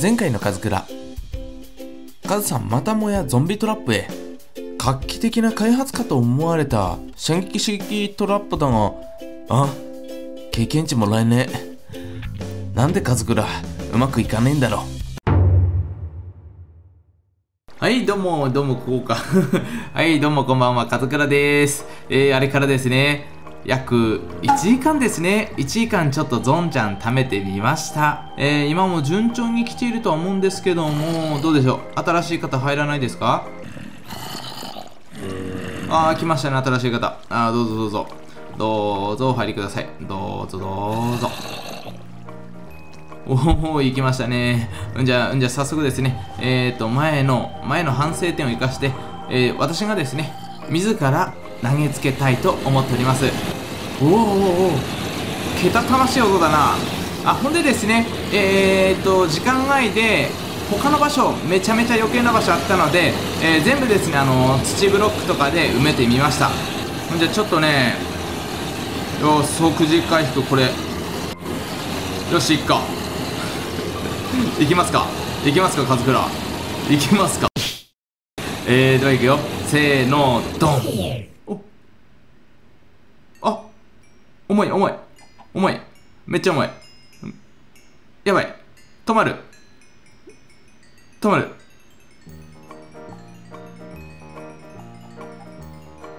前回のカズクラ。カズさんまたもやゾンビトラップへ。画期的な開発かと思われた射撃式トラップだが。あ経験値もらえねえ。なんでカズクラうまくいかねえんだろはい、どうも、どうも、ここか。はい、どうも、こんばんは、カズクラです。えー、あれからですね、約1時間ですね。1時間ちょっとゾンちゃん貯めてみました。えー、今も順調に来ているとは思うんですけども、どうでしょう？新しい方入らないですか？あー、来ましたね、新しい方。あー、どうぞどうぞ。どうぞお入りください。どうぞどうぞ。おお行きましたね。んじゃあ、んじゃあ早速ですね、えっ、ー、と、前の、前の反省点を生かして、えー、私がですね、自ら投げつけたいと思っております。おおおおけたたましい音だな。あ、ほんでですね、えっ、と、時間外で、他の場所、めちゃめちゃ余計な場所あったので、えー、全部ですね、あの土ブロックとかで埋めてみました。ほんじゃ、ちょっとね、よ即時回復、これ、よし、いっか。いきますか。いきますかカズクラいきますか。えー、ではいくよ。せーのドンおあ重い重い。重い。めっちゃ重い。やばい。止まる。止まる。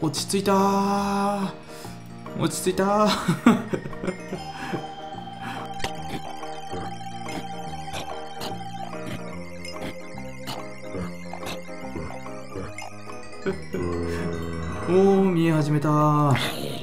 落ち着いた落ち着いた おー見え始めた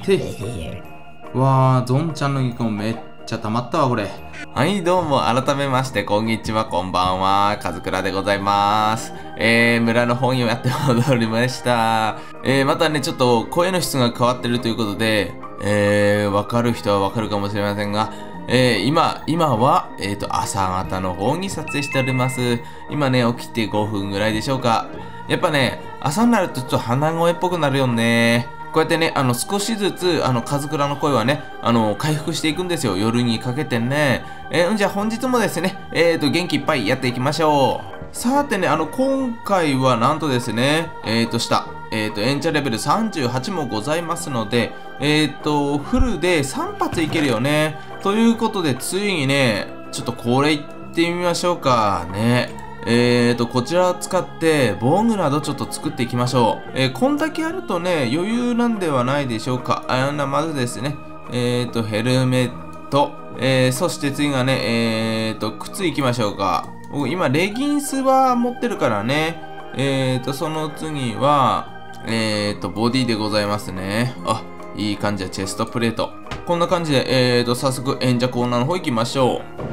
てわーゾンちゃんの肉もめっちゃ溜まったわこれはいどうも改めましてこんにちはこんばんはカズクラでございますえー、村の本をやって戻りましたえー、またねちょっと声の質が変わってるということでえー、わかる人はわかるかもしれませんがえー、今、今は、えっ、ー、と、朝方の方に撮影しております。今ね、起きて5分ぐらいでしょうか。やっぱね、朝になるとちょっと鼻声っぽくなるよね。こうやってね、あの、少しずつ、あの、カズクラの声はね、あの、回復していくんですよ。夜にかけてね。えー、じゃあ本日もですね、えっ、ー、と、元気いっぱいやっていきましょう。さてね、あの、今回はなんとですね、えっ、ー、と、した、えっ、と、エンチャレベル38もございますので、えっ、と、フルで3発いけるよね。ということで、ついにね、ちょっとこれいってみましょうか。ね。えーと、こちらを使って防具などちょっと作っていきましょう。えー、こんだけあるとね、余裕なんではないでしょうか。あな、まずですね、えーと、ヘルメット、えー、そして次がね、えーと、靴いきましょうか。僕今、レギンスは持ってるからね。えーと、その次は、えーと、ボディでございますね。あ、いい感じだ、チェストプレート。こんな感じで、えーと、早速演者コーナーの方行きましょう。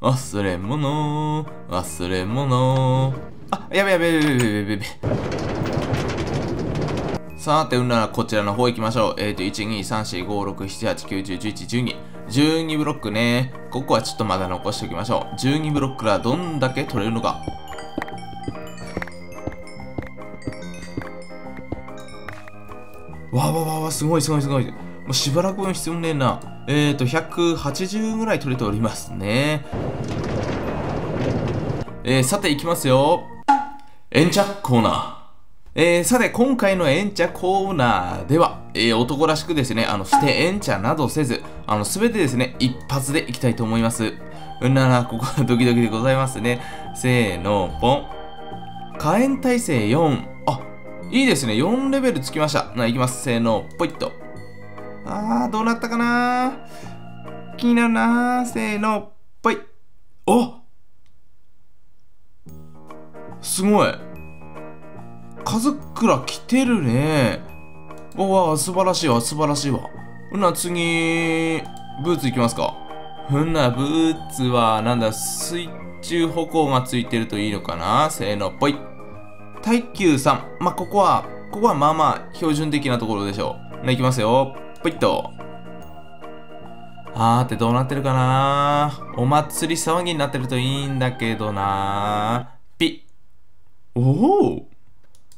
忘れ物忘れ物あ、やべやべやべやべやべやべさて、うんならこちらの方行きましょう。えっ、ー、と、1、2、3、4、5、6、7、8、9、10、11、12。12ブロックね。ここはちょっとまだ残しておきましょう。12ブロックからどんだけ取れるのか。わわわわ、すごいすごいすごい。もうしばらく分必要ねえな。えっ、ー、と、180ぐらい取れておりますね。えー、さて、いきますよ。エンチャコーナー。えー、さて、今回のエンチャコーナーでは、えー、男らしくですね、あの、捨てエンチャなどせず、あの、すべてですね、一発でいきたいと思います。うんなら、ここはドキドキでございますね。せーの、ポン。火炎耐性4。あ、いいですね。4レベルつきました。な、いきます。せーの、ポイッと。あー、どうなったかな？気になるなせーの、ぽい。おすごい。カズクラ来てるね。おわ、素晴らしいわ、素晴らしいわ。ほな、次、ブーツいきますか。ほんな、ブーツは、なんだ、水中歩行がついてるといいのかな？せーの、ぽい。耐久3。まあ、ここは、ここはまあまあ、標準的なところでしょう。な、いきますよ。ぽいっと。あーってどうなってるかなお祭り騒ぎになってるといいんだけどなピッ。おお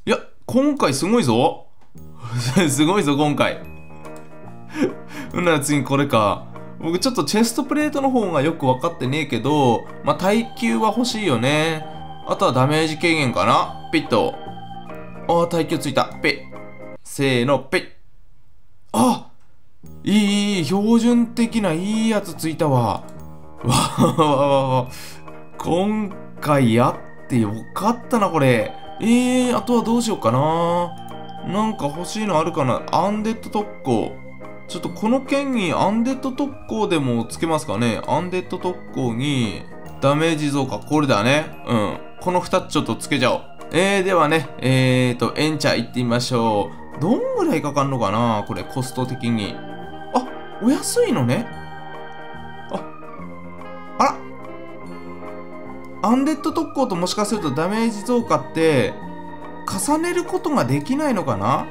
いや、今回すごいぞ すごいぞ、今回。うんなら次これか。僕ちょっとチェストプレートの方がよく分かってねえけど、まあ、耐久は欲しいよね。あとはダメージ軽減かなピッと。ああ、耐久ついた。ペッ。せーの、ペッ。あいい、いい、標準的ないいやつついたわ。わわわわ。今回やってよかったな、これ。えー、あとはどうしようかな。なんか欲しいのあるかなアンデッド特攻。ちょっとこの剣にアンデッド特攻でもつけますかね。アンデッド特攻にダメージ増加。これだね。うん。この2つちょっとつけちゃおう。えー、ではね、えーと、エンチャー行ってみましょう。どんぐらいかかんのかなこれ、コスト的に。お安いのね。あ、あら。アンデッド特攻ともしかするとダメージ増加って、重ねることができないのかな？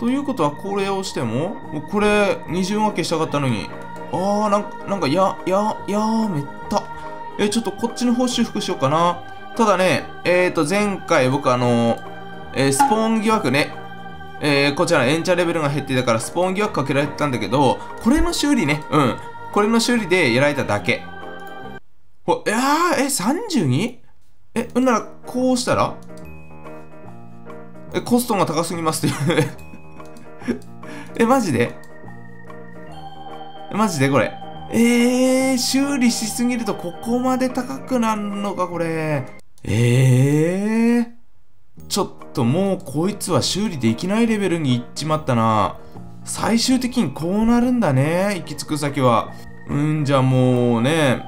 ということはこれをしても、これ二重分けしたかったのに。あー、なんか、なんか、や、や、やめった。え、ちょっとこっちの方修復しようかな。ただね、えーと、前回僕あのえー、スポーン疑惑ね、えー、こちらエンチャレベルが減ってたからスポーン疑惑かけられてたんだけど、これの修理ね、うん。これの修理でやられただけ。ほ、いやー、え、32? え、うんなら、こうしたら?え、コストが高すぎますって え、マジで?マジでこれ?えー、修理しすぎるとここまで高くなるのか、これ。えー。ちょっともうこいつは修理できないレベルに行っちまったな。最終的にこうなるんだね。行き着く先は。うんじゃあもうね、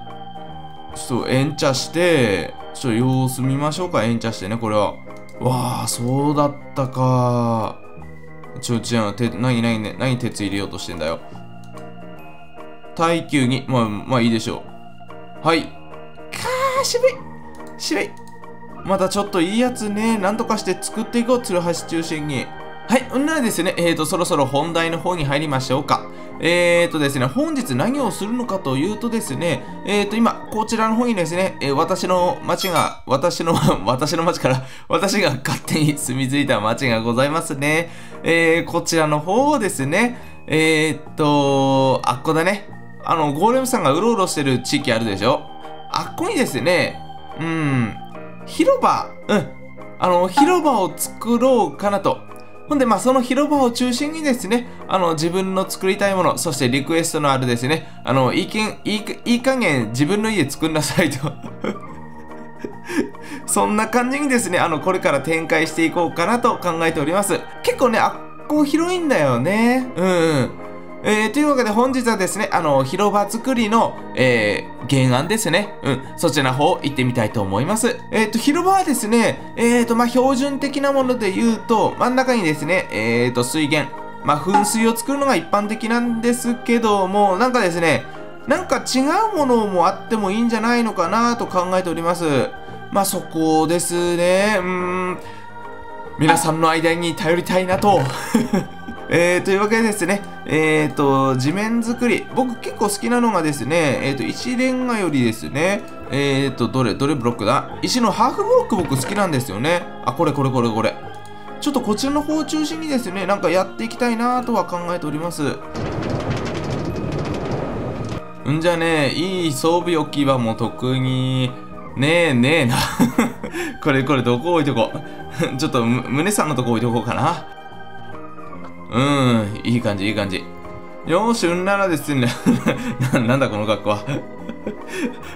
ちょっと延茶して、ちょっと様子見ましょうか、延茶してね、これは。わあ、そうだったか。ちょ、違う、て、何、何、ね、何鉄入れようとしてんだよ。耐久に、まあ、まあいいでしょう。はい。かー、渋い渋いまたちょっといいやつね、なんとかして作っていこう、鶴橋中心に。はい、うんならですね、えーと、そろそろ本題の方に入りましょうか。えーとですね、本日何をするのかというとですね、えーと、今、こちらの方にですね、えー、私の町が、私の、私の町から、私が勝手に住み着いた町がございますね。えー、こちらの方ですね、えーと、あっこだね。あの、ゴーレムさんがうろうろしてる地域あるでしょあっこにですね、うん、広場、うん、あの、広場を作ろうかなと。ほんで、まあ、その広場を中心にですね、あの、自分の作りたいもの、そしてリクエストのあるですね、あの、いいけん、いい、いい加減自分の家作んなさいと そんな感じにですね、あの、これから展開していこうかなと考えております。結構ね、あっこ広いんだよね。うん、うん。えー、というわけで本日はですね、あの、広場作りの、えー、原案ですね。うん、そちらの方行ってみたいと思います。えっ、ー、と、広場はですね、えっ、と、まあ、標準的なもので言うと、真ん中にですね、えっ、と、水源、まあ、噴水を作るのが一般的なんですけども、なんかですね、なんか違うものもあってもいいんじゃないのかなと考えております。まあ、そこですね。うん、皆さんの間に頼りたいなと。えー、というわけでですね、えーと、地面作り。僕結構好きなのがですね、えーと、石レンガよりですね、えーと、どれ、どれブロックだ？石のハーフブロック僕好きなんですよね。あ、これこれこれこれ。ちょっとこちらの方を中心にですね、なんかやっていきたいなとは考えております。んじゃねいい装備置き場も特に、ねえねえな これこれどこ置いとこ？う。ちょっと胸さんのとこ置いとこうかな。うん、いい感じ、いい感じ。よーし、うんならですね な、なんだこの格好は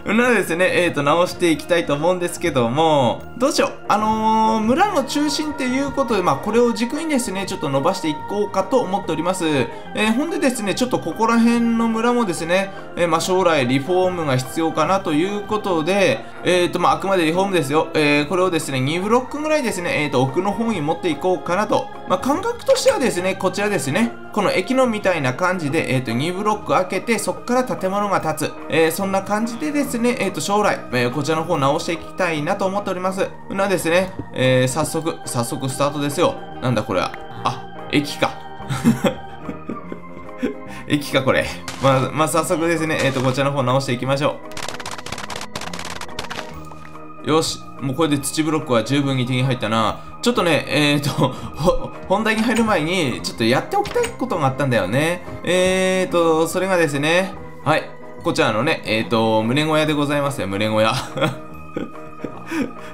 うんならですね、えっ、ー、と、直していきたいと思うんですけども、どうしよう。あのー、村の中心っていうことで、まあ、これを軸にですね、ちょっと伸ばしていこうかと思っております。えー、ほんでですね、ちょっとここら辺の村もですね、えまあ、将来リフォームが必要かなということで、えっ、と、まあ、あくまでリフォームですよ。えこれをですね、2ブロックぐらいですね、えっ、と、奥の方に持っていこうかなと。まあ、感覚としてはですね、こちらですね、この駅のみたいな感じで、えっ、と、2ブロック開けて、そこから建物が建つ。えそんな感じでですね、えっ、と、将来、えこちらの方直していきたいなと思っております。なですね、えー、早速、早速スタートですよ。なんだこれは。あ、駅か。駅かこれ。まあ、まあ、早速ですね、えっ、と、こちらの方直していきましょう。よし。もうこれで土ブロックは十分に手に入ったな。ちょっとね、えーと、本題に入る前に、ちょっとやっておきたいことがあったんだよね。えーと、それがですね、はい、こちらのね、えーと、胸小屋でございますよ、胸小屋。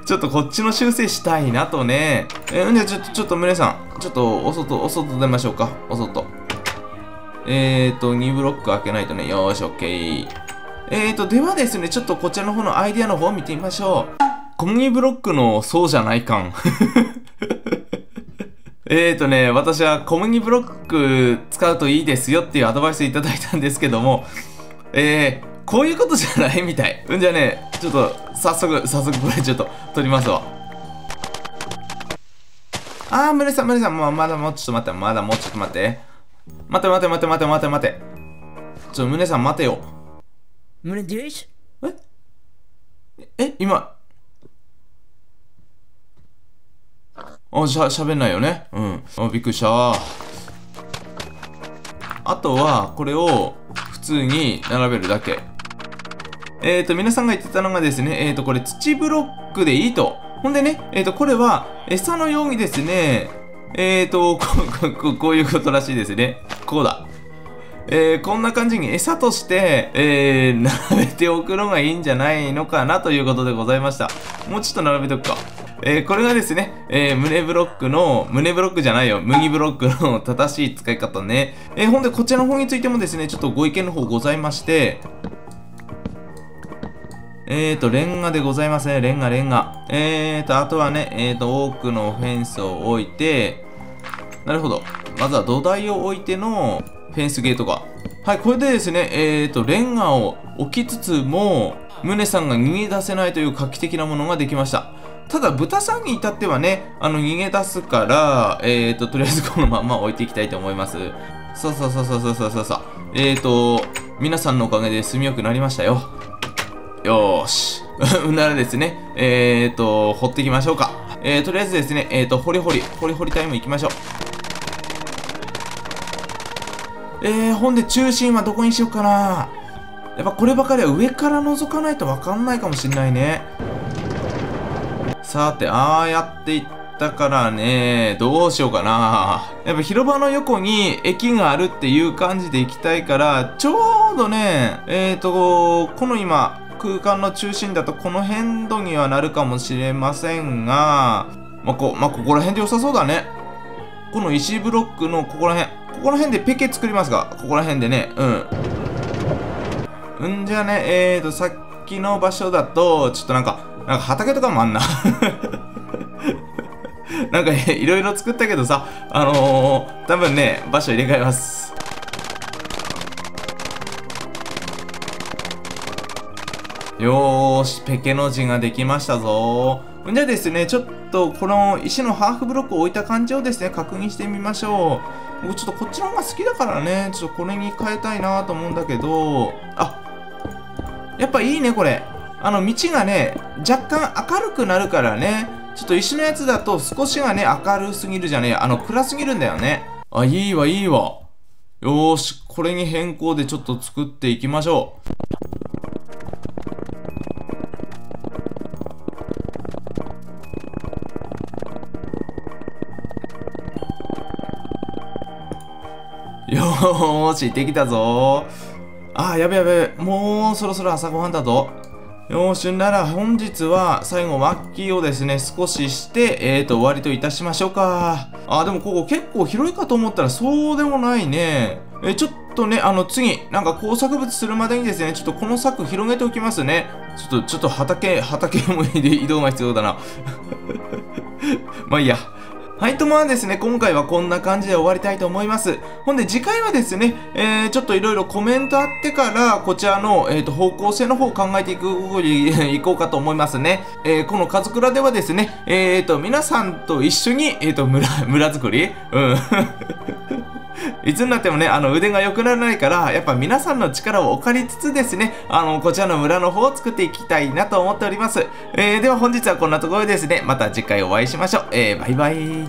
ちょっとこっちの修正したいなとね。えー、じゃちょっと、ちょっと胸さん、ちょっとお外、お外出ましょうか。お外。えーと、2ブロック開けないとね。よーし、オッケー。えーと、ではですね、ちょっとこちらの方のアイデアの方を見てみましょう。小麦ブロックのそうじゃない感。えーとね、私は小麦ブロック使うといいですよっていうアドバイスいただいたんですけども、えー、こういうことじゃないみたい。うんじゃあね、ちょっと早速、早速これちょっと取りますわ。あー、ムネさん、ムネさん、ままだもうちょっと待って、まだもうちょっと待って。待て待て待て待て待て待て。ちょ、ムネさん待てよ。ムネディッシュ？え？え今、あ、しゃ、喋んないよね。うん。あ、びっくりした。あとは、これを普通に並べるだけ。えっ、ー、と、皆さんが言ってたのがですね、えっ、ー、と、これ土ブロックでいいと。ほんでね、えっ、ー、と、これは餌のようにですね、えっ、とこ、こ、こういうことらしいですね。こうだ。えー、こんな感じに餌として、えー、並べておくのがいいんじゃないのかなということでございました。もうちょっと並べておくか。えー、これがですね、えー、胸ブロックの、胸ブロックじゃないよ、麦ブロックの 正しい使い方ね。えー、ほんで、こちらの方についてもですね、ちょっとご意見の方ございまして、えーと、レンガでございますね。レンガ、レンガ。えーと、あとはね、えーと、多くのフェンスを置いて、なるほど。まずは土台を置いてのフェンスゲートが。はい、これでですね、えーと、レンガを置きつつも、宗さんが逃げ出せないという画期的なものができました。ただ、豚さんに至ってはね、あの、逃げ出すから、えーと、とりあえずこのまま置いていきたいと思います。そうそうそうそうそうそうそう。えーと、皆さんのおかげで住みよくなりましたよ。よーし。ならですね、えーと、掘っていきましょうか。えー、とりあえずですね、えーと、掘り掘り、掘り掘りタイムいきましょう。えー、ほんで中心はどこにしようかな。やっぱこればかりは上から覗かないとわかんないかもしんないね。さて、ああやっていったからね、どうしようかな。やっぱ広場の横に駅があるっていう感じで行きたいから、ちょうどね、えっ、ー、と、この今、空間の中心だとこの辺度にはなるかもしれませんが、まあ、こ、まあ、ここら辺で良さそうだね。この石ブロックのここら辺。ここら辺でペケ作りますが、ここら辺でね、うん。うんじゃね、えーと、さっきの場所だと、ちょっとなんか、なんか畑とかもあんな なんかいろいろ作ったけどさ、あのー、多分ね、場所入れ替えます。よーし、ペケの字ができましたぞじゃあですね、ちょっとこの石のハーフブロックを置いた感じをですね、確認してみましょう。僕ちょっとこっちの方が好きだからね、ちょっとこれに変えたいなと思うんだけど、あ、やっぱいいね、これ。あの道がね若干明るくなるからねちょっと石のやつだと少しがね明るすぎるじゃねえあの暗すぎるんだよねあいいわいいわよーしこれに変更でちょっと作っていきましょうよーし、できたぞあー、やべやべ。もうそろそろ朝ごはんだぞ。よし、なら本日は最後末期をですね、少しして、えーと、終わりといたしましょうか。あ、でもここ結構広いかと思ったらそうでもないね。えちょっとね、あの次、なんか工作物するまでにですね、ちょっとこの柵広げておきますね。ちょっと、ちょっと畑、畑も移動が必要だな。まあいいや。はい、とまあですね、今回はこんな感じで終わりたいと思います。ほんで次回はですね、えー、ちょっといろいろコメントあってから、こちらの、えーと、方向性の方を考えていく、いこうかと思いますね。えー、この家族らではですね、えーと、皆さんと一緒に、えーと、村、村作り？うん。いつになってもね、あの腕が良くならないから、やっぱ皆さんの力をお借りつつですね、あの、こちらの村の方を作っていきたいなと思っております。えー、では本日はこんなところですね、また次回お会いしましょう。えー、バイバイ。